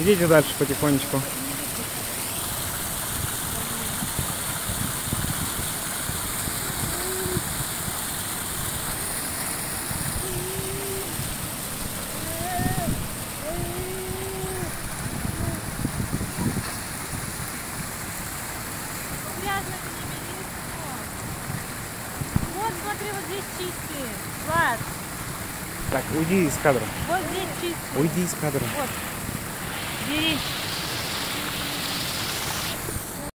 Идите дальше потихонечку. Вот смотри, вот здесь чистые. Влад, Так, уйди из кадра. вот здесь чистые. Уйди из кадра. Вот. Didi.